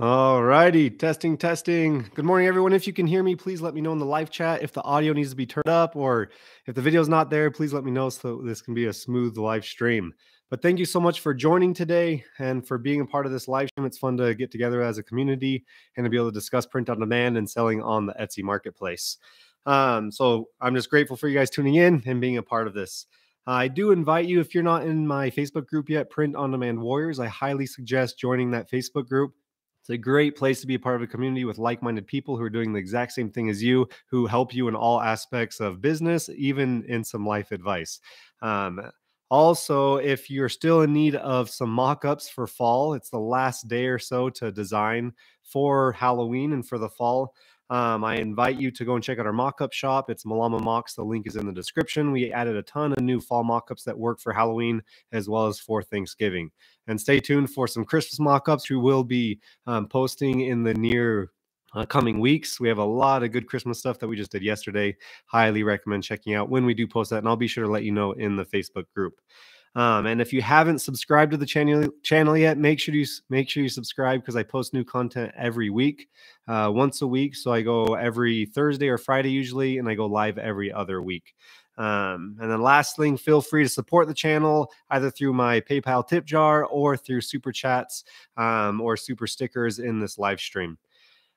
All righty, testing, testing. Good morning, everyone. If you can hear me, please let me know in the live chat. If the audio needs to be turned up or if the video is not there, please let me know so this can be a smooth live stream. But thank you so much for joining today and for being a part of this live stream. It's fun to get together as a community and to be able to discuss print on demand and selling on the Etsy marketplace. Um, so I'm just grateful for you guys tuning in and being a part of this. I do invite you, if you're not in my Facebook group yet, Print on Demand Warriors, I highly suggest joining that Facebook group. It's a great place to be a part of a community with like minded people who are doing the exact same thing as you, who help you in all aspects of business, even in some life advice. Um, also, if you're still in need of some mock ups for fall, it's the last day or so to design for Halloween and for the fall. Um, I invite you to go and check out our mock-up shop. It's Malama Mocks. The link is in the description. We added a ton of new fall mock-ups that work for Halloween as well as for Thanksgiving. And stay tuned for some Christmas mock-ups we will be um, posting in the near uh, coming weeks. We have a lot of good Christmas stuff that we just did yesterday. Highly recommend checking out when we do post that, and I'll be sure to let you know in the Facebook group. Um, and if you haven't subscribed to the channel channel yet, make sure you make sure you subscribe because I post new content every week, uh, once a week. So I go every Thursday or Friday usually, and I go live every other week. Um, and then last thing, feel free to support the channel either through my PayPal tip jar or through super chats um, or super stickers in this live stream.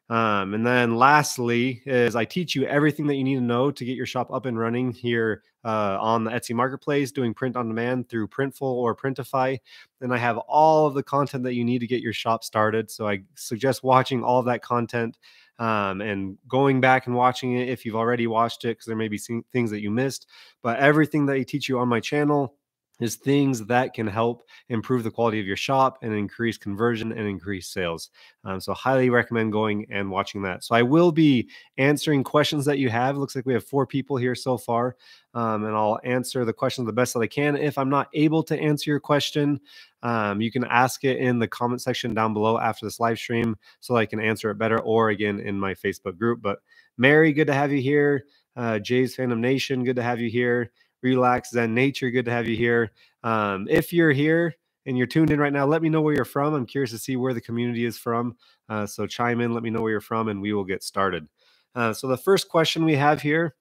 Um, and then lastly is I teach you everything that you need to know to get your shop up and running here uh, on the Etsy marketplace, doing print on demand through Printful or Printify. And I have all of the content that you need to get your shop started. So I suggest watching all of that content um, and going back and watching it if you've already watched it, because there may be things that you missed. But everything that I teach you on my channel is things that can help improve the quality of your shop and increase conversion and increase sales. Um, so, highly recommend going and watching that. So, I will be answering questions that you have. Looks like we have four people here so far, um, and I'll answer the questions the best that I can. If I'm not able to answer your question, um, you can ask it in the comment section down below after this live stream so I can answer it better, or again in my Facebook group. But, Mary, good to have you here. Uh, Jay's Phantom Nation, good to have you here relax zen nature good to have you here. Um, if you're here and you're tuned in right now let me know where you're from. I'm curious to see where the community is from. Uh, so chime in let me know where you're from and we will get started. Uh, so the first question we have here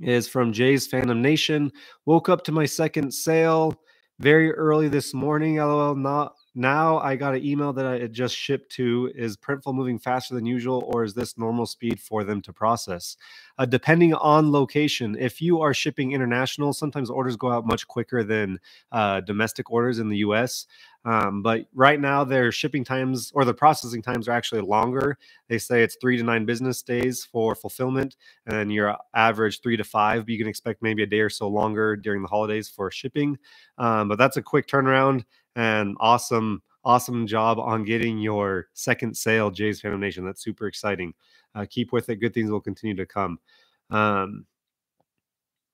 is from jay's Phantom nation. Woke up to my second sale very early this morning lol not now I got an email that I just shipped to. Is Printful moving faster than usual, or is this normal speed for them to process? Uh, depending on location, if you are shipping international, sometimes orders go out much quicker than uh, domestic orders in the US. Um, but right now, their shipping times or the processing times are actually longer. They say it's three to nine business days for fulfillment, and your average three to five. But you can expect maybe a day or so longer during the holidays for shipping. Um, but that's a quick turnaround and awesome, awesome job on getting your second sale, Jay's Fandom Nation. That's super exciting. Uh, keep with it. Good things will continue to come. Um,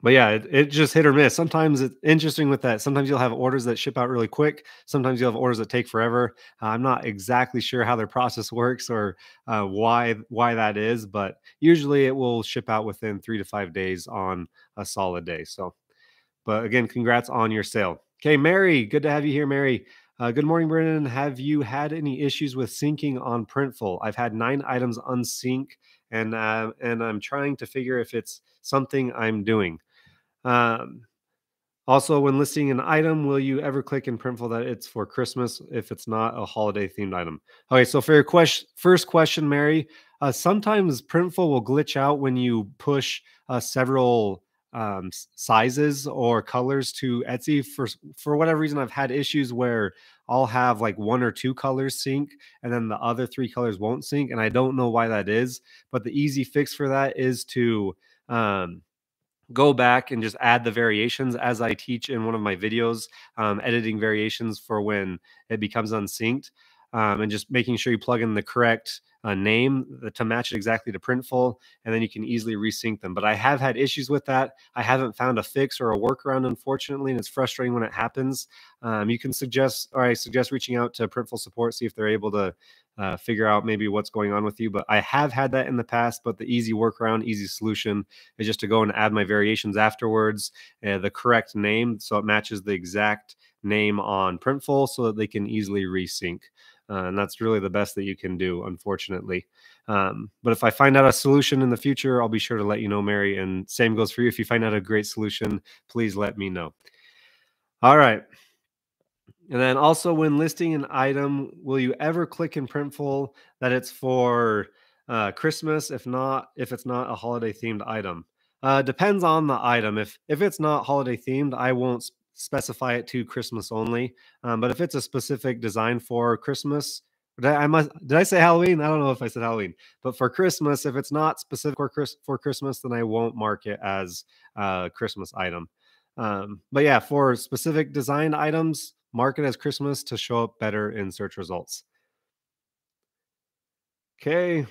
but yeah, it, it, just hit or miss. Sometimes it's interesting with that. Sometimes you'll have orders that ship out really quick. Sometimes you'll have orders that take forever. Uh, I'm not exactly sure how their process works or uh, why why that is, but usually it will ship out within three to five days on a solid day. So, but again, congrats on your sale. Okay, Mary, good to have you here, Mary. Uh, good morning, Brenon. Have you had any issues with syncing on Printful? I've had nine items unsync, and uh, and I'm trying to figure if it's something I'm doing. Um, also, when listing an item, will you ever click in Printful that it's for Christmas if it's not a holiday themed item? Okay, so for your question, first question, Mary, uh, sometimes Printful will glitch out when you push uh, several um, sizes or colors to Etsy. For for whatever reason, I've had issues where I'll have like one or two colors sync, and then the other three colors won't sync, and I don't know why that is. But the easy fix for that is to um, go back and just add the variations as I teach in one of my videos, um, editing variations for when it becomes unsynced, um, and just making sure you plug in the correct a name to match it exactly to Printful, and then you can easily resync them. But I have had issues with that. I haven't found a fix or a workaround, unfortunately, and it's frustrating when it happens. Um, you can suggest, or I suggest reaching out to Printful support, see if they're able to uh, figure out maybe what's going on with you. But I have had that in the past. But the easy workaround, easy solution is just to go and add my variations afterwards, uh, the correct name, so it matches the exact name on Printful, so that they can easily resync. Uh, and that's really the best that you can do, unfortunately. Um, but if I find out a solution in the future, I'll be sure to let you know, Mary. And same goes for you. If you find out a great solution, please let me know. All right. And then also, when listing an item, will you ever click in Printful that it's for uh, Christmas? If not, if it's not a holiday themed item, uh, depends on the item. If if it's not holiday themed, I won't specify it to Christmas only. Um, but if it's a specific design for Christmas, did I, I, must did I say Halloween? I don't know if I said Halloween, but for Christmas, if it's not specific for, Chris, for Christmas, then I won't mark it as a Christmas item. Um, but yeah, for specific design items, mark it as Christmas to show up better in search results. Okay.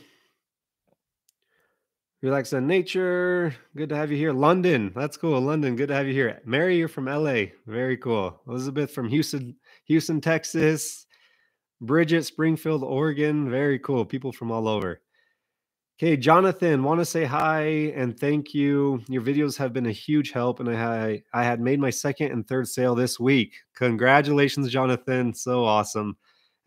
Relax on nature. Good to have you here. London. That's cool. London. Good to have you here. Mary, you're from LA. Very cool. Elizabeth from Houston, Houston, Texas. Bridget, Springfield, Oregon. Very cool. People from all over. Okay, Jonathan, want to say hi and thank you. Your videos have been a huge help, and I I had made my second and third sale this week. Congratulations, Jonathan! So awesome.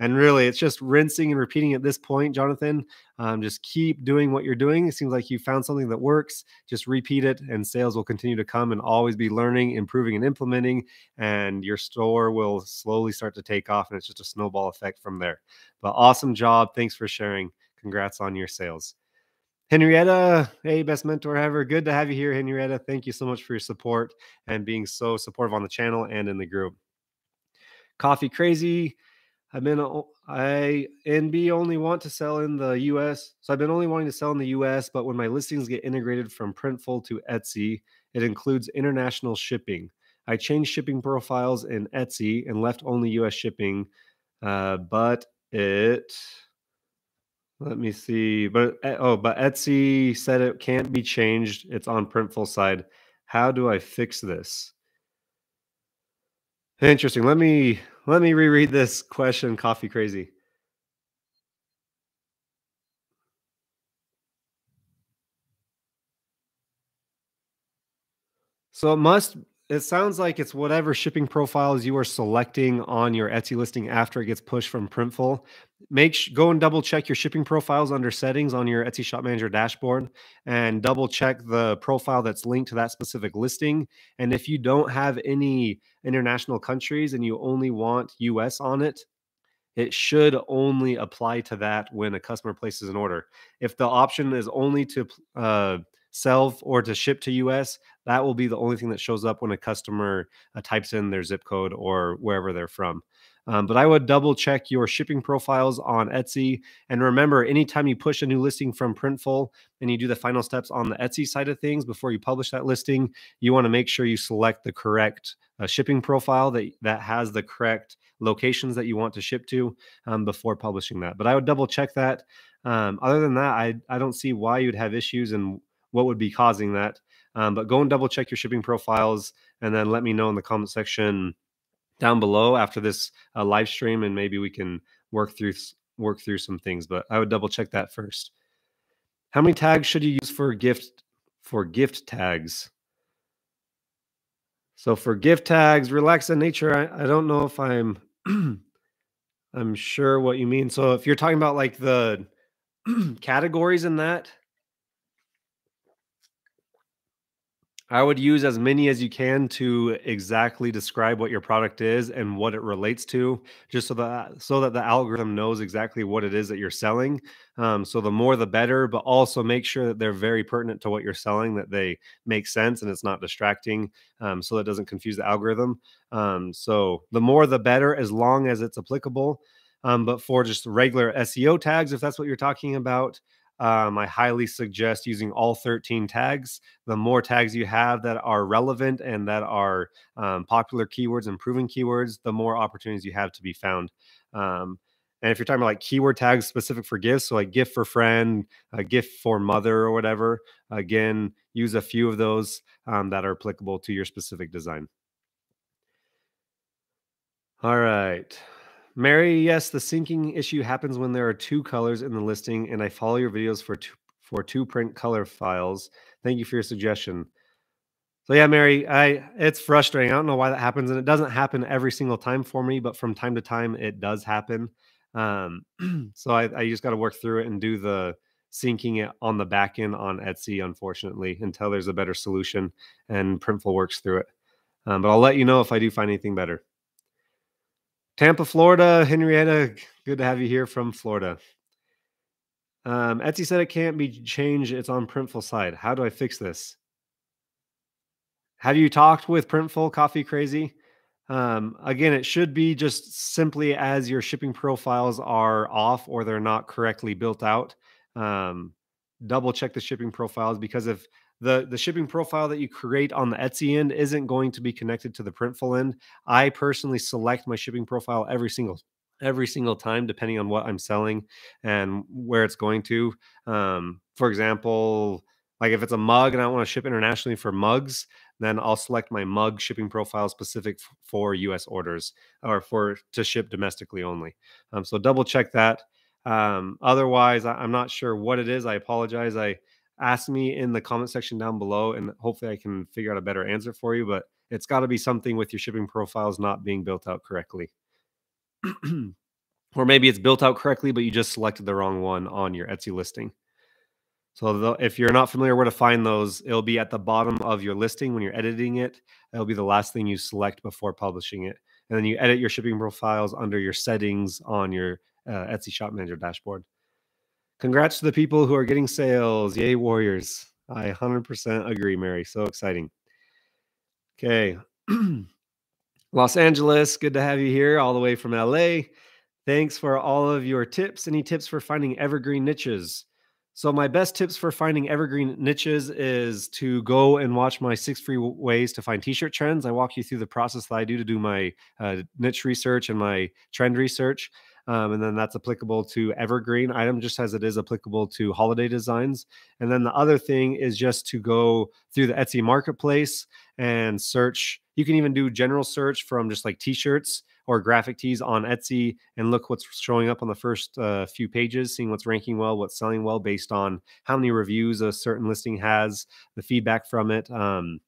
And really, it's just rinsing and repeating at this point, Jonathan. Um, just keep doing what you're doing. It seems like you found something that works. Just repeat it, and sales will continue to come and always be learning, improving, and implementing. And your store will slowly start to take off, and it's just a snowball effect from there. But awesome job. Thanks for sharing. Congrats on your sales. Henrietta, hey, best mentor ever. Good to have you here, Henrietta. Thank you so much for your support and being so supportive on the channel and in the group. Coffee Crazy, I've been I NB only want to sell in the US. So I've been only wanting to sell in the US, but when my listings get integrated from Printful to Etsy, it includes international shipping. I changed shipping profiles in Etsy and left only US shipping, uh, but it let me see. But eh, oh, but Etsy said it can't be changed. It's on Printful side. How do I fix this? Interesting. Let me let me reread this question, Coffee Crazy. So it must it sounds like it's whatever shipping profiles you are selecting on your Etsy listing after it gets pushed from Printful. Make go and double check your shipping profiles under settings on your Etsy Shop Manager dashboard and double check the profile that's linked to that specific listing. And if you don't have any international countries and you only want US on it, it should only apply to that when a customer places an order. If the option is only to uh, sell or to ship to US, that will be the only thing that shows up when a customer uh, types in their zip code or wherever they're from. Um, but I would double check your shipping profiles on Etsy. And remember, anytime you push a new listing from Printful and you do the final steps on the Etsy side of things before you publish that listing, you want to make sure you select the correct uh, shipping profile that, that has the correct locations that you want to ship to um, before publishing that. But I would double check that. Um, other than that, I, I don't see why you'd have issues and what would be causing that. Um, but go and double check your shipping profiles and then let me know in the comment section down below after this uh, live stream and maybe we can work through work through some things but i would double check that first how many tags should you use for gift for gift tags so for gift tags relax in nature i, I don't know if i'm i'm sure what you mean so if you're talking about like the categories in that I would use as many as you can to exactly describe what your product is and what it relates to, just so that so that the algorithm knows exactly what it is that you're selling. Um, so the more the better, but also make sure that they're very pertinent to what you're selling, that they make sense and it's not distracting, um, so that doesn't confuse the algorithm. Um, so the more the better, as long as it's applicable. Um, but for just regular SEO tags, if that's what you're talking about, um, I highly suggest using all 13 tags. The more tags you have that are relevant and that are um, popular keywords and proven keywords, the more opportunities you have to be found. Um, and if you're talking about like keyword tags specific for gifts, so like gift for friend, a gift for mother, or whatever, again, use a few of those um, that are applicable to your specific design. All right. Mary, yes, the syncing issue happens when there are two colors in the listing, and I follow your videos for two, for two print color files. Thank you for your suggestion. So yeah, Mary, I it's frustrating. I don't know why that happens, and it doesn't happen every single time for me, but from time to time it does happen. Um, so I, I just got to work through it and do the syncing it on the back end on Etsy, unfortunately, until there's a better solution and Printful works through it. Um, but I'll let you know if I do find anything better. Tampa, Florida, Henrietta, good to have you here from Florida. Um, Etsy said it can't be changed. It's on Printful side. How do I fix this? Have you talked with Printful Coffee Crazy? Um, again, it should be just simply as your shipping profiles are off or they're not correctly built out. Um, double check the shipping profiles because if the the shipping profile that you create on the Etsy end isn't going to be connected to the Printful end, I personally select my shipping profile every single every single time depending on what I'm selling and where it's going to. Um, for example, like if it's a mug and I want to ship internationally for mugs, then I'll select my mug shipping profile specific for US orders or for to ship domestically only. Um, so double check that. Um, otherwise, I, I'm not sure what it is. I apologize. I ask me in the comment section down below and hopefully I can figure out a better answer for you, but it's got to be something with your shipping profiles not being built out correctly. or maybe it's built out correctly, but you just selected the wrong one on your Etsy listing. So if you're not familiar where to find those, it'll be at the bottom of your listing when you're editing it. It'll be the last thing you select before publishing it. And then you edit your shipping profiles under your settings on your uh, Etsy Shop Manager dashboard. Congrats to the people who are getting sales. Yay, Warriors. I 100% agree, Mary. So exciting. Okay. Los Angeles, good to have you here all the way from LA. Thanks for all of your tips. Any tips for finding evergreen niches? So my best tips for finding evergreen niches is to go and watch my six free ways to find t-shirt trends. I walk you through the process that I do to do my uh, niche research and my trend research. Um, and then that's applicable to evergreen item just as it is applicable to holiday designs. And then the other thing is just to go through the Etsy marketplace and search. You can even do general search from just like t-shirts or graphic tees on Etsy and look what's showing up on the first uh, few pages, seeing what's ranking well, what's selling well based on how many reviews a certain listing has, the feedback from it. Um,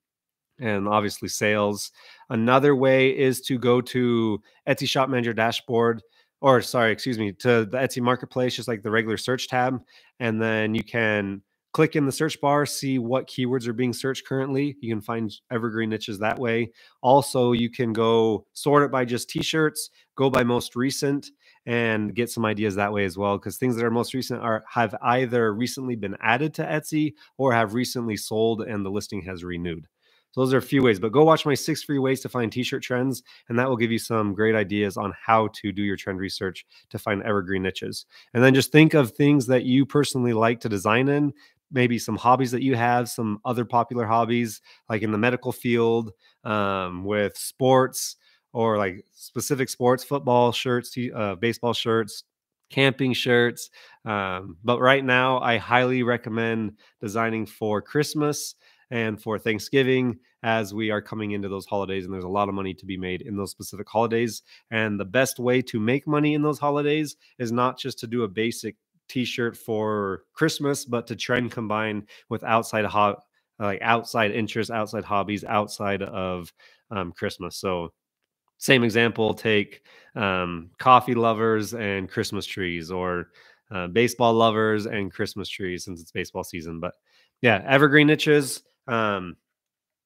and obviously sales. Another way is to go to Etsy Shop Manager dashboard, or sorry, excuse me, to the Etsy Marketplace, just like the regular search tab, and then you can click in the search bar, see what keywords are being searched currently. You can find evergreen niches that way. Also, you can go sort it by just t-shirts, go by most recent, and get some ideas that way as well. Because things that are most recent are have either recently been added to Etsy or have recently sold and the listing has renewed. So those are a few ways, but go watch my six free ways to find t-shirt trends, and that will give you some great ideas on how to do your trend research to find evergreen niches. And then just think of things that you personally like to design in, maybe some hobbies that you have, some other popular hobbies, like in the medical field, um, with sports or like specific sports, football shirts, uh, baseball shirts, camping shirts. Um, but right now, I highly recommend designing for Christmas and for Thanksgiving as we are coming into those holidays. And there's a lot of money to be made in those specific holidays. And the best way to make money in those holidays is not just to do a basic t-shirt for Christmas, but to try and combine with outside ho- like outside interests, outside hobbies, outside of um, Christmas. So same example, take um, coffee lovers and Christmas trees, or uh, baseball lovers and Christmas trees, since it's baseball season. But yeah, evergreen niches. Um,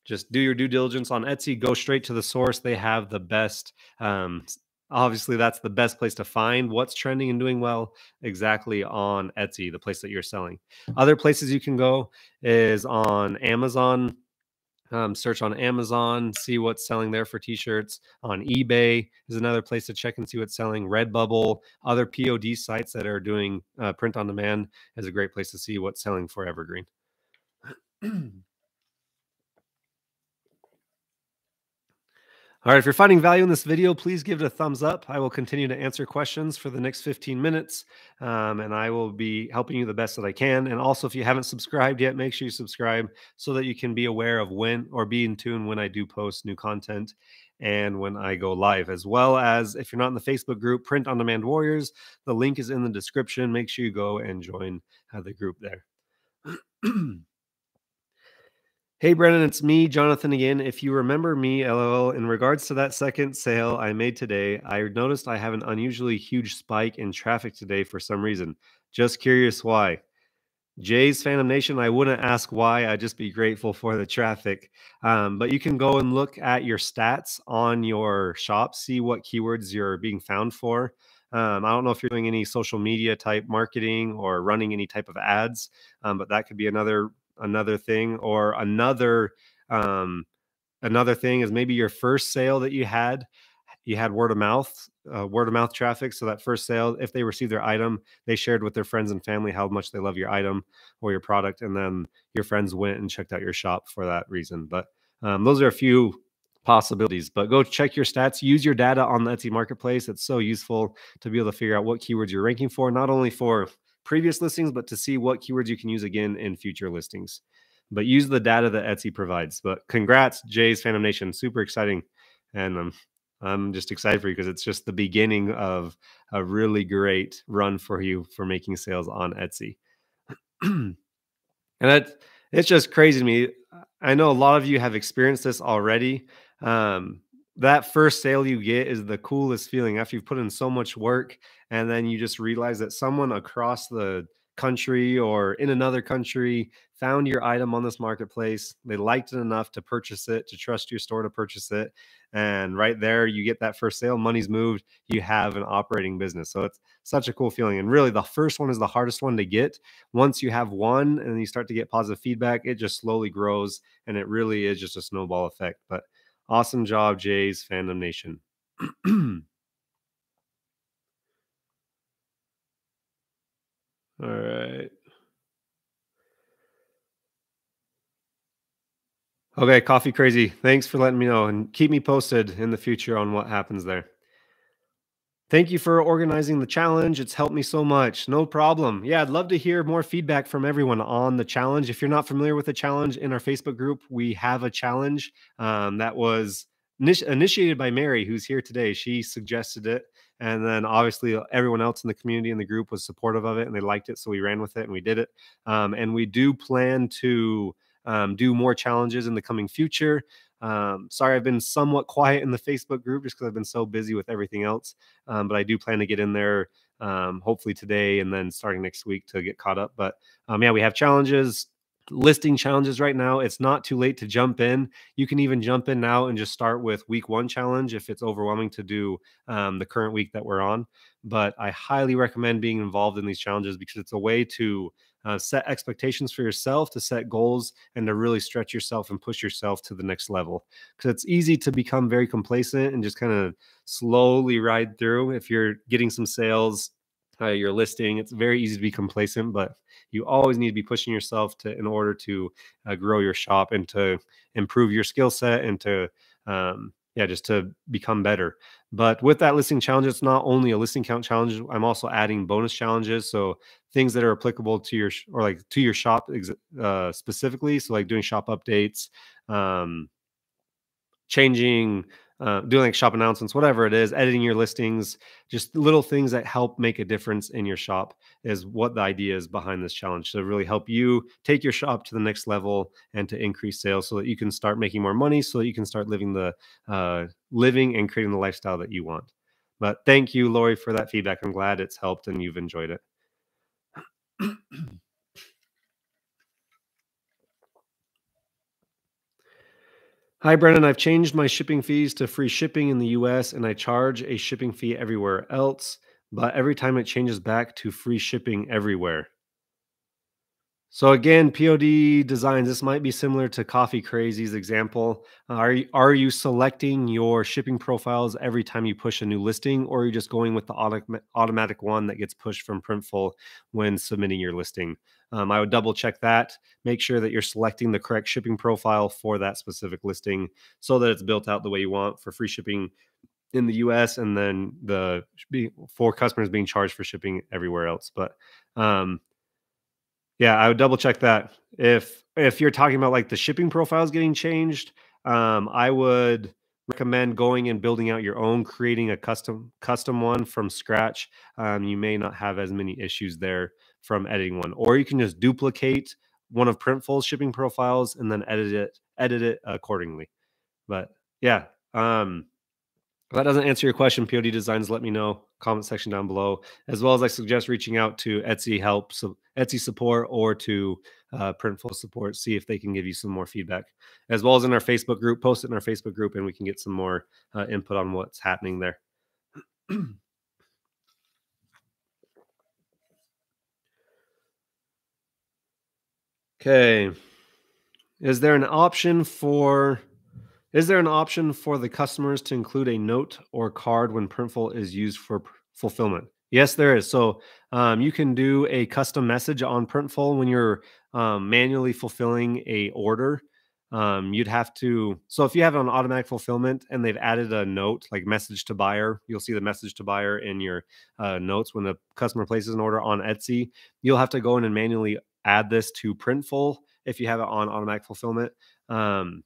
just do your due diligence on Etsy. Go straight to the source. They have the best um, obviously that's the best place to find what's trending and doing well exactly on Etsy, the place that you're selling. Other places you can go is on Amazon. Um, search on Amazon, see what's selling there for t-shirts. On eBay is another place to check and see what's selling. Redbubble, other POD sites that are doing uh, print on demand is a great place to see what's selling for Evergreen. All right, if you're finding value in this video, please give it a thumbs up. I will continue to answer questions for the next 15 minutes, um, and I will be helping you the best that I can. And also, if you haven't subscribed yet, make sure you subscribe so that you can be aware of when or be in tune when I do post new content and when I go live, as well as if you're not in the Facebook group, Print on Demand Warriors, the link is in the description. Make sure you go and join uh, the group there. Hey, Brenon, it's me, Jonathan again. If you remember me, LOL, in regards to that second sale I made today, I noticed I have an unusually huge spike in traffic today for some reason. Just curious why. Jay's Phantom Nation, I wouldn't ask why. I'd just be grateful for the traffic. Um, but you can go and look at your stats on your shop, see what keywords you're being found for. Um, I don't know if you're doing any social media type marketing or running any type of ads, um, but that could be another another thing or another um, another thing is maybe your first sale that you had you had word of mouth uh, word of mouth traffic. So that first sale if they received their item they shared with their friends and family how much they love your item or your product and then your friends went and checked out your shop for that reason. But um, those are a few possibilities. But go check your stats. Use your data on the etsy marketplace. It's so useful to be able to figure out what keywords you're ranking for not only for previous listings, but to see what keywords you can use again in future listings. But use the data that Etsy provides. But congrats, Jay's Phantom Nation. Super exciting. And um, I'm just excited for you because it's just the beginning of a really great run for you for making sales on Etsy. and that it's just crazy to me. I know a lot of you have experienced this already. Um, that first sale you get is the coolest feeling after you've put in so much work and then you just realize that someone across the country or in another country found your item on this marketplace they liked it enough to purchase it to trust your store to purchase it and right there you get that first sale money's moved you have an operating business. So it's such a cool feeling and really the first one is the hardest one to get. Once you have one and you start to get positive feedback it just slowly grows and it really is just a snowball effect but Awesome job, Jays, Fandom Nation. All right. Okay, Coffee Crazy. Thanks for letting me know and keep me posted in the future on what happens there. Thank you for organizing the challenge. It's helped me so much. No problem. Yeah, I'd love to hear more feedback from everyone on the challenge. If you're not familiar with the challenge in our Facebook group, we have a challenge um, that was initiated by Mary, who's here today. She suggested it. And then obviously uh, everyone else in the community in the group was supportive of it and they liked it. So we ran with it and we did it. Um, and we do plan to um, do more challenges in the coming future. Um, sorry, I've been somewhat quiet in the Facebook group just because I've been so busy with everything else. Um, but I do plan to get in there um, hopefully today and then starting next week to get caught up. But um, yeah, we have challenges, listing challenges right now. It's not too late to jump in. You can even jump in now and just start with week one challenge if it's overwhelming to do um, the current week that we're on. But I highly recommend being involved in these challenges because it's a way to uh, set expectations for yourself, to set goals, and to really stretch yourself and push yourself to the next level. Because it's easy to become very complacent and just kind of slowly ride through. If you're getting some sales, uh, your listing, it's very easy to be complacent, but you always need to be pushing yourself to in order to uh, grow your shop and to improve your skill set and to um, yeah, just to become better. But with that listing challenge, it's not only a listing count challenge. I'm also adding bonus challenges, so things that are applicable to your or like to your shop uh, specifically. So like doing shop updates, um, changing uh, doing like shop announcements, whatever it is, editing your listings, just little things that help make a difference in your shop is what the idea is behind this challenge to really help you take your shop to the next level and to increase sales so that you can start making more money, so that you can start living the uh, living and creating the lifestyle that you want. But thank you, Lori, for that feedback. I'm glad it's helped and you've enjoyed it. Hi, Brenon. I've changed my shipping fees to free shipping in the US and I charge a shipping fee everywhere else, but every time it changes back to free shipping everywhere. So again, POD designs, this might be similar to Coffee Crazy's example. Uh, are, you, are you selecting your shipping profiles every time you push a new listing, or are you just going with the auto automatic one that gets pushed from Printful when submitting your listing? Um, I would double check that, make sure that you're selecting the correct shipping profile for that specific listing so that it's built out the way you want for free shipping in the US and then the for customers being charged for shipping everywhere else. But um, yeah, I would double check that. If if you're talking about like the shipping profiles getting changed, um, I would recommend going and building out your own, creating a custom custom one from scratch. Um, you may not have as many issues there from editing one, or you can just duplicate one of Printful's shipping profiles and then edit it edit it accordingly. But yeah, um, if that doesn't answer your question, POD Designs, let me know. Comment section down below, as well as I suggest reaching out to Etsy help, so Etsy support, or to uh, Printful support. See if they can give you some more feedback, as well as in our Facebook group. Post it in our Facebook group, and we can get some more uh, input on what's happening there. okay, is there an option for is there an option for the customers to include a note or card when Printful is used for fulfillment? Yes, there is. So um, you can do a custom message on Printful when you're um, manually fulfilling a order. Um, you'd have to. So if you have an automatic fulfillment and they've added a note like message to buyer, you'll see the message to buyer in your uh, notes when the customer places an order on Etsy. You'll have to go in and manually add this to Printful if you have it on automatic fulfillment. Um,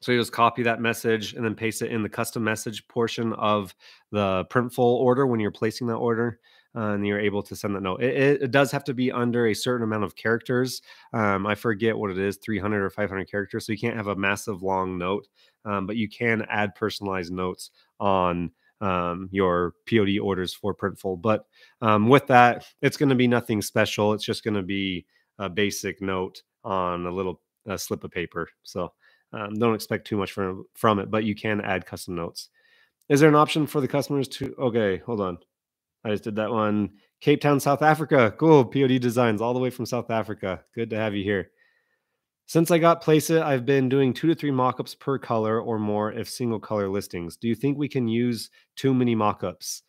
so you just copy that message and then paste it in the custom message portion of the Printful order when you're placing that order. Uh, and you're able to send that note. It, it, does have to be under a certain amount of characters. Um, I forget what it is, 300 or 500 characters. So you can't have a massive long note, um, but you can add personalized notes on um, your POD orders for Printful. But um, with that, it's going to be nothing special. It's just going to be a basic note on a little a slip of paper. So um, don't expect too much from from it, but you can add custom notes. Is there an option for the customers to? Okay, hold on. I just did that one. Cape Town, South Africa. Cool. POD designs all the way from South Africa. Good to have you here. Since I got Placeit, I've been doing two to three mockups per color or more if single color listings. Do you think we can use too many mockups?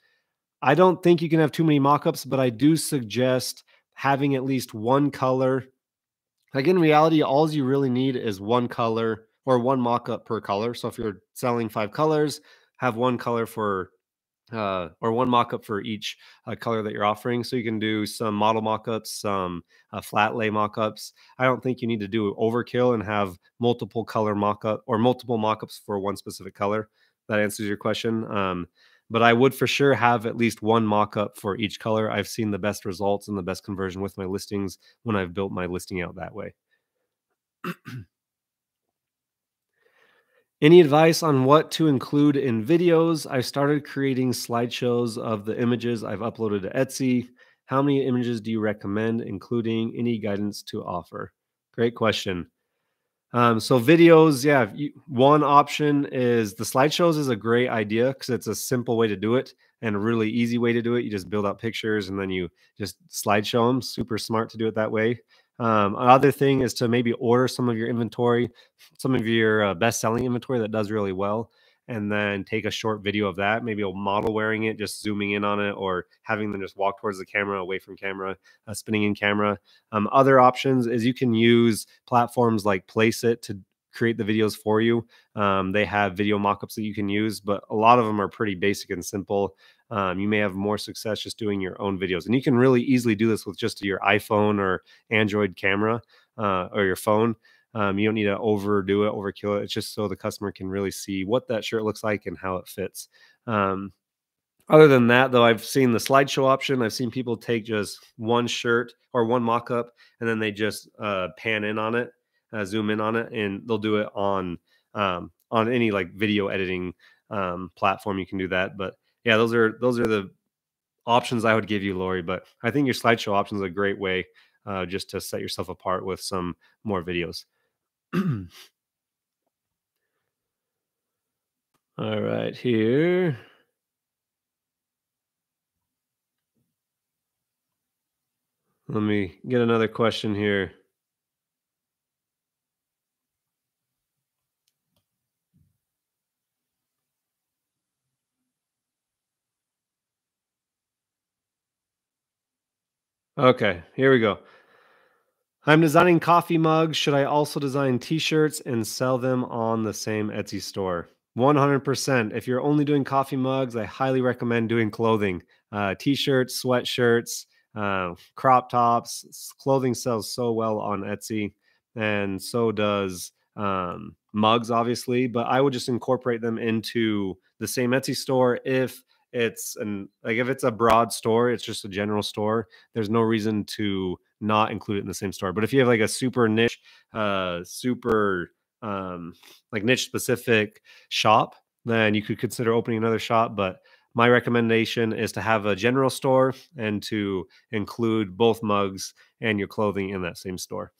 I don't think you can have too many mockups, but I do suggest having at least one color. Like in reality, all you really need is one color or one mock-up per color. So if you're selling five colors, have one color for uh, or one mock-up for each uh, color that you're offering. So you can do some model mock-ups, some uh, flat lay mock-ups. I don't think you need to do overkill and have multiple color mock-up or multiple mock-ups for one specific color. That answers your question. Um, but I would for sure have at least one mock-up for each color. I've seen the best results and the best conversion with my listings when I've built my listing out that way. Any advice on what to include in videos? I started creating slideshows of the images I've uploaded to Etsy. How many images do you recommend, including any guidance to offer? Great question. Um, so videos, yeah, one option is the slideshows is a great idea because it's a simple way to do it and a really easy way to do it. You just build out pictures and then you just slideshow them. Super smart to do it that way. Um, another thing is to maybe order some of your inventory, some of your uh, best selling inventory that does really well, and then take a short video of that. Maybe a model wearing it, just zooming in on it, or having them just walk towards the camera, away from camera, uh, spinning in camera. Um, other options is you can use platforms like Placeit to create the videos for you. Um, they have video mockups that you can use, but a lot of them are pretty basic and simple um, you may have more success just doing your own videos. And you can really easily do this with just your iPhone or Android camera uh, or your phone. Um, you don't need to overdo it, overkill it. It's just so the customer can really see what that shirt looks like and how it fits. Um, other than that, though, I've seen the slideshow option. I've seen people take just one shirt or one mock up and then they just uh, pan in on it, uh, zoom in on it, and they'll do it on um, on any like video editing um, platform. You can do that, but yeah, those are those are the options I would give you, Lori. But I think your slideshow option is a great way uh, just to set yourself apart with some more videos. All right, here. Let me get another question here. Okay, here we go. I'm designing coffee mugs. Should I also design t shirts and sell them on the same Etsy store? 100%. If you're only doing coffee mugs, I highly recommend doing clothing uh, t shirts, sweatshirts, uh, crop tops. Clothing sells so well on Etsy, and so does um, mugs, obviously. But I would just incorporate them into the same Etsy store if it's and like if it's a broad store, it's just a general store. There's no reason to not include it in the same store. But if you have like a super niche, uh, super um, like niche specific shop, then you could consider opening another shop. But my recommendation is to have a general store and to include both mugs and your clothing in that same store.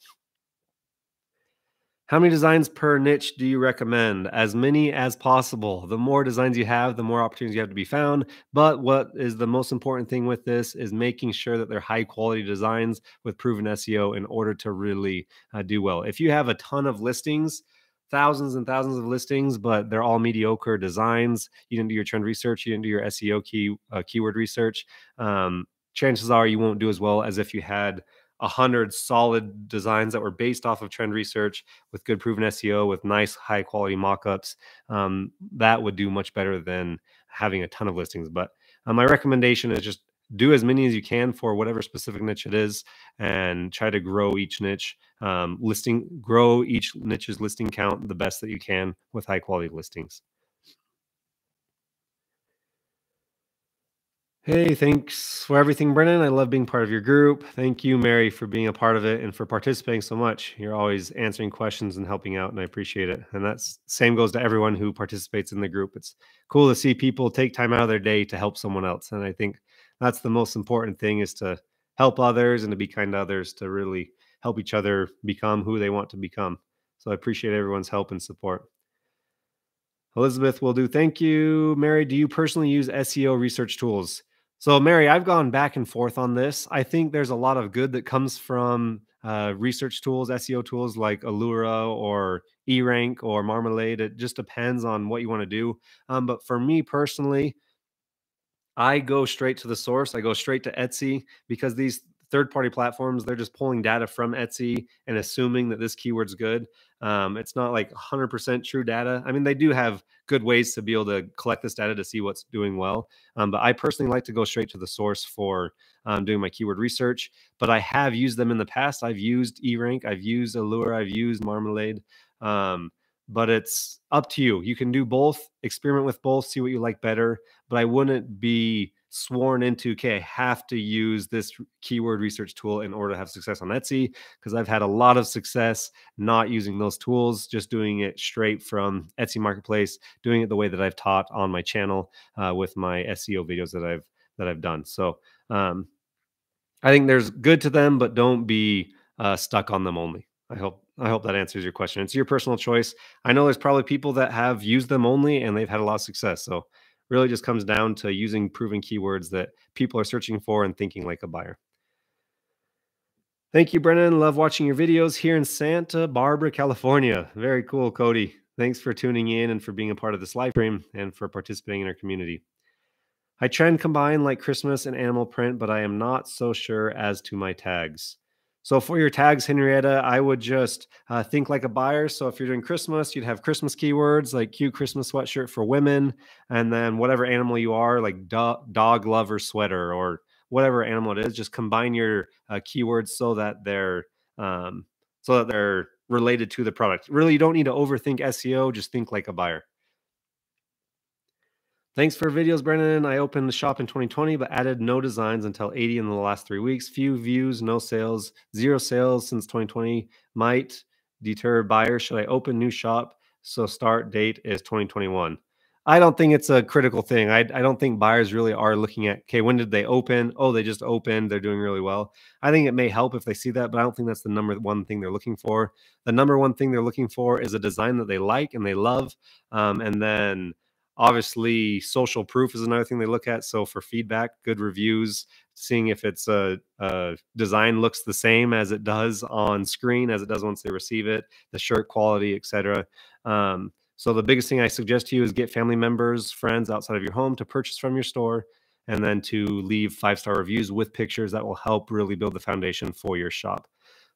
How many designs per niche do you recommend? As many as possible. The more designs you have, the more opportunities you have to be found. But what is the most important thing with this is making sure that they're high quality designs with proven SEO in order to really uh, do well. If you have a ton of listings, thousands and thousands of listings, but they're all mediocre designs. You didn't do your trend research, you didn't do your SEO key uh, keyword research. Um, chances are you won't do as well as if you had a hundred solid designs that were based off of trend research with good proven SEO with nice high quality mockups. Um, that would do much better than having a ton of listings. But uh, my recommendation is just do as many as you can for whatever specific niche it is and try to grow each niche um, listing grow each niche's listing count the best that you can with high quality listings Hey, thanks for everything, Brenon. I love being part of your group. Thank you, Mary, for being a part of it and for participating so much. You're always answering questions and helping out, and I appreciate it. And that's same goes to everyone who participates in the group. It's cool to see people take time out of their day to help someone else. And I think that's the most important thing is to help others and to be kind to others to really help each other become who they want to become. So I appreciate everyone's help and support. Elizabeth will do. Thank you. Mary, do you personally use SEO research tools? So, Mary, I've gone back and forth on this. I think there's a lot of good that comes from uh, research tools, SEO tools like Alura or eRank or Marmalead. It just depends on what you want to do. Um, but for me personally, I go straight to the source. I go straight to Etsy because these third party platforms, they're just pulling data from Etsy and assuming that this keyword's good. Um, it's not like 100% true data. I mean, they do have good ways to be able to collect this data to see what's doing well. Um, but I personally like to go straight to the source for um, doing my keyword research. But I have used them in the past. I've used eRank, I've used Alura, I've used Marmalead. Um, but it's up to you. You can do both, experiment with both, see what you like better. But I wouldn't be sworn into, okay, I have to use this keyword research tool in order to have success on Etsy because I've had a lot of success not using those tools, just doing it straight from Etsy Marketplace, doing it the way that I've taught on my channel uh, with my SEO videos that I've that I've done. So um, I think there's good to them, but don't be uh, stuck on them only. I hope I hope that answers your question. It's your personal choice. I know there's probably people that have used them only and they've had a lot of success. So really just comes down to using proven keywords that people are searching for and thinking like a buyer. Thank you, Brenon. Love watching your videos here in Santa Barbara, California. Very cool, Cody. Thanks for tuning in and for being a part of this live stream and for participating in our community. I trend combine like Christmas and animal print, but I am not so sure as to my tags. So for your tags, Henrietta, I would just uh, think like a buyer. So if you're doing Christmas, you'd have Christmas keywords like cute Christmas sweatshirt for women, and then whatever animal you are, like do- dog lover sweater or whatever animal it is, just combine your uh, keywords so that they're um, so that they're related to the product. Really, you don't need to overthink SEO. Just think like a buyer. Thanks for videos, Brenon. I opened the shop in 2020, but added no designs until 80 in the last three weeks. Few views, no sales, zero sales since 2020. Might deter buyers. Should I open new shop? So start date is 2021. I don't think it's a critical thing. I, I don't think buyers really are looking at, okay, when did they open? Oh, they just opened. They're doing really well. I think it may help if they see that, but I don't think that's the number one thing they're looking for. The number one thing they're looking for is a design that they like and they love. Um, and then obviously social proof is another thing they look at so for feedback good reviews seeing if it's a, a, design looks the same as it does on screen as it does once they receive it the shirt quality etc um, so the biggest thing i suggest to you is get family members friends outside of your home to purchase from your store and then to leave five star reviews with pictures that will help really build the foundation for your shop.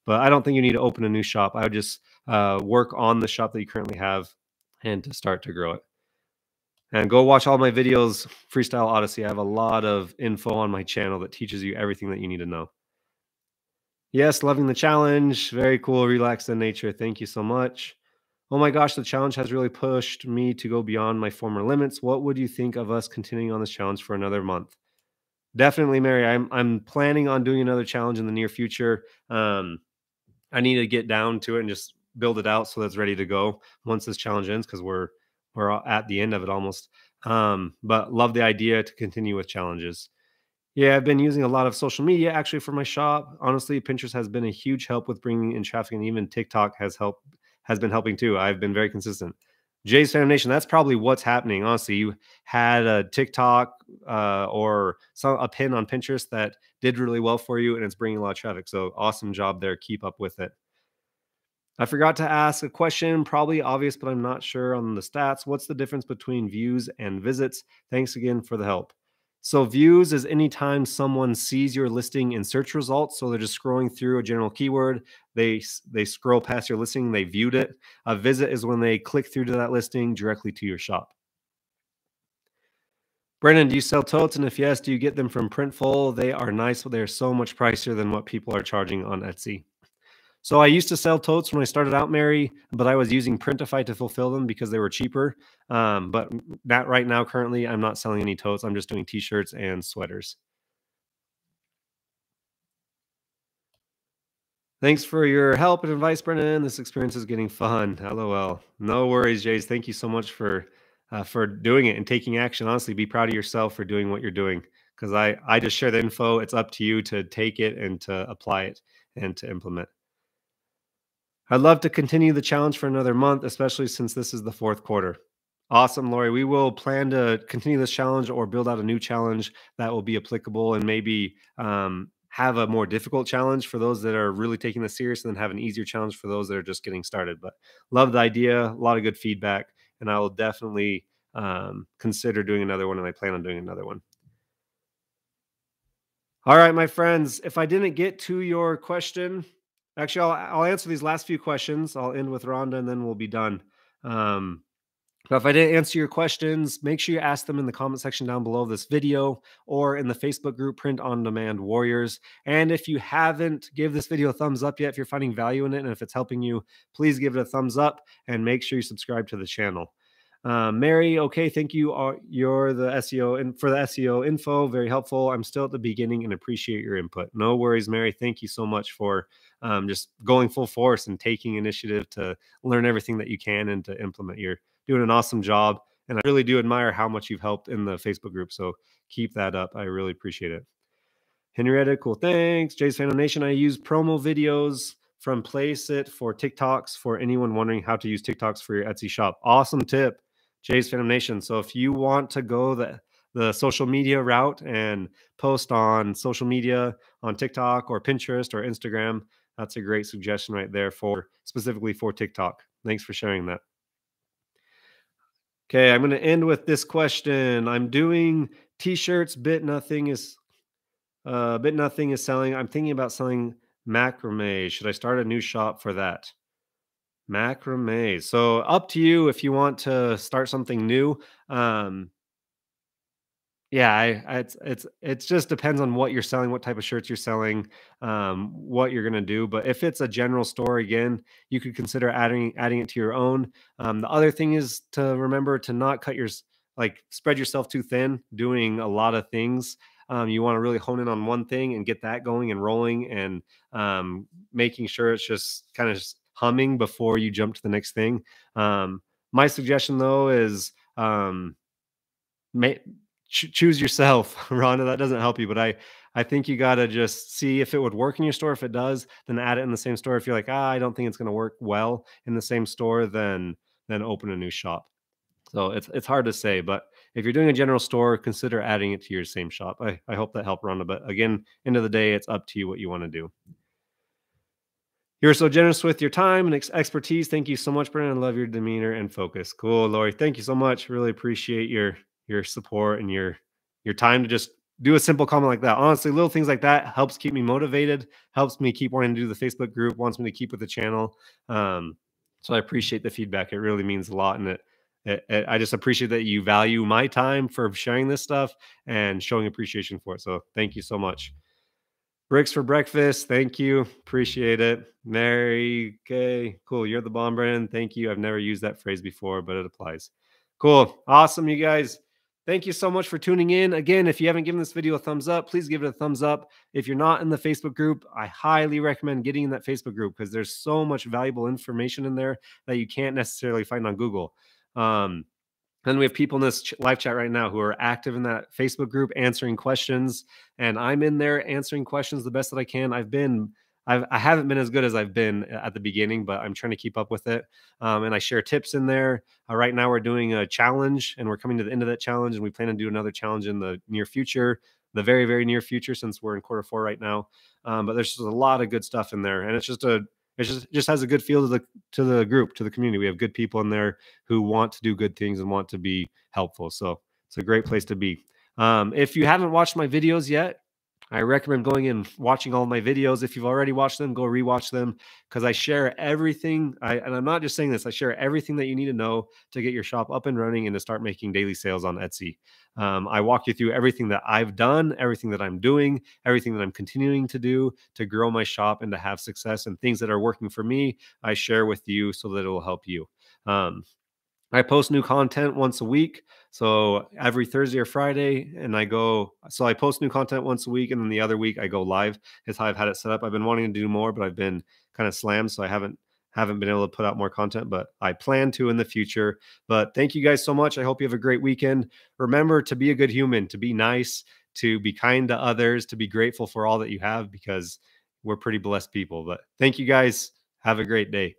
But i don't think you need to open a new shop i would just uh, work on the shop that you currently have and to start to grow it and go watch all my videos, Freestyle Odyssey. I have a lot of info on my channel that teaches you everything that you need to know. Yes, loving the challenge. Very cool, relaxed in nature. Thank you so much. Oh my gosh, the challenge has really pushed me to go beyond my former limits. What would you think of us continuing on this challenge for another month? Definitely, Mary. I'm I'm planning on doing another challenge in the near future. Um, I need to get down to it and just build it out so that's ready to go once this challenge ends because we're we're at the end of it almost. Um, but love the idea to continue with challenges. Yeah, I've been using a lot of social media actually for my shop. Honestly, Pinterest has been a huge help with bringing in traffic, and even TikTok has helped has been helping too. I've been very consistent. Jay's Nation, that's probably what's happening. Honestly, you had a TikTok uh, or some a pin on Pinterest that did really well for you, and it's bringing a lot of traffic. So awesome job there. Keep up with it. I forgot to ask a question, probably obvious, but I'm not sure on the stats. What's the difference between views and visits? Thanks again for the help. So views is anytime someone sees your listing in search results. So they're just scrolling through a general keyword. They they scroll past your listing, they viewed it. A visit is when they click through to that listing directly to your shop. Brenon, do you sell totes? And if yes, do you get them from Printful? They are nice, but they're so much pricier than what people are charging on Etsy. So I used to sell totes when I started out, Mary, but I was using Printify to fulfill them because they were cheaper. Um, but that right now, currently, I'm not selling any totes. I'm just doing t-shirts and sweaters. Thanks for your help and advice, Brenon. This experience is getting fun. LOL. No worries, Jays. Thank you so much for uh, for doing it and taking action. Honestly, be proud of yourself for doing what you're doing. Because I I just share the info. It's up to you to take it and to apply it and to implement. I'd love to continue the challenge for another month, especially since this is the fourth quarter. Awesome, Lori. We will plan to continue this challenge or build out a new challenge that will be applicable and maybe um, have a more difficult challenge for those that are really taking this serious and then have an easier challenge for those that are just getting started. But love the idea, a lot of good feedback, and I will definitely um, consider doing another one and I plan on doing another one. All right, my friends, if I didn't get to your question, Actually, I'll, I'll answer these last few questions. I'll end with Rhonda and then we'll be done. Um, but if I didn't answer your questions, make sure you ask them in the comment section down below this video or in the Facebook group Print on Demand Warriors. And if you haven't, give this video a thumbs up yet if you're finding value in it and if it's helping you, please give it a thumbs up and make sure you subscribe to the channel. Uh, Mary, okay, thank you. Uh, you're the SEO and for the SEO info, very helpful. I'm still at the beginning and appreciate your input. No worries, Mary. Thank you so much for um, just going full force and taking initiative to learn everything that you can and to implement. You're doing an awesome job. And I really do admire how much you've helped in the Facebook group. So keep that up. I really appreciate it. Henrietta, cool. Thanks. Jay's Phantom Nation. I use promo videos from Placeit for TikToks for anyone wondering how to use TikToks for your Etsy shop. Awesome tip, Jay's Phantom Nation. So if you want to go the the social media route and post on social media on TikTok or Pinterest or Instagram, that's a great suggestion right there for specifically for TikTok. Thanks for sharing that. Okay, I'm going to end with this question. I'm doing t-shirts. Bit nothing is uh bit nothing is selling. I'm thinking about selling macrame. Should I start a new shop for that? Macrame. So up to you if you want to start something new. Um yeah, I, I, it's it's it's just depends on what you're selling, what type of shirts you're selling, um, what you're gonna do. But if it's a general store, again, you could consider adding adding it to your own. Um, the other thing is to remember to not cut your like spread yourself too thin, doing a lot of things. Um, you want to really hone in on one thing and get that going and rolling, and um, making sure it's just kind of humming before you jump to the next thing. Um, my suggestion though is um, may, ch- choose yourself, Rhonda. That doesn't help you, but I I think you got to just see if it would work in your store. If it does, then add it in the same store. If you're like, ah, I don't think it's going to work well in the same store, then then open a new shop. So it's it's hard to say, but if you're doing a general store, consider adding it to your same shop. I, I hope that helped Rhonda. But again, end of the day, it's up to you what you want to do. You're so generous with your time and ex- expertise. Thank you so much, Brenon. I love your demeanor and focus. Cool, Lori. Thank you so much. Really appreciate your your support and your your time to just do a simple comment like that. Honestly, little things like that helps keep me motivated, helps me keep wanting to do the Facebook group, wants me to keep with the channel. Um, so I appreciate the feedback. It really means a lot, and it, it, it, I just appreciate that you value my time for sharing this stuff and showing appreciation for it. So thank you so much. Bricks for breakfast. Thank you. Appreciate it. Mary Okay. Cool. You're the bomb, Brandon. Thank you. I've never used that phrase before, but it applies. Cool. Awesome, you guys. Thank you so much for tuning in. Again, if you haven't given this video a thumbs up, please give it a thumbs up. If you're not in the Facebook group, I highly recommend getting in that Facebook group because there's so much valuable information in there that you can't necessarily find on Google. Um, and we have people in this live chat right now who are active in that Facebook group answering questions. And I'm in there answering questions the best that I can. I've been I've, I haven't been as good as I've been at the beginning, but I'm trying to keep up with it. Um, and I share tips in there. Uh, right now, we're doing a challenge, and we're coming to the end of that challenge, and we plan to do another challenge in the near future, the very very near future, since we're in quarter four right now. Um, but there's just a lot of good stuff in there, and it's just a it just just has a good feel to the to the group to the community. We have good people in there who want to do good things and want to be helpful. So it's a great place to be. Um, if you haven't watched my videos yet, I recommend going and watching all my videos. If you've already watched them, go rewatch them because I share everything. I, and I'm not just saying this, I share everything that you need to know to get your shop up and running and to start making daily sales on Etsy. Um, I walk you through everything that I've done, everything that I'm doing, everything that I'm continuing to do to grow my shop and to have success and things that are working for me. I share with you so that it will help you. Um, I post new content once a week. So every Thursday or Friday, and I go, so I post new content once a week, and then the other week I go live. Is how I've had it set up. I've been wanting to do more, but I've been kind of slammed, so I haven't haven't been able to put out more content, but I plan to in the future. But thank you guys so much. I hope you have a great weekend. Remember to be a good human, to be nice, to be kind to others, to be grateful for all that you have because we're pretty blessed people. But thank you guys. Have a great day.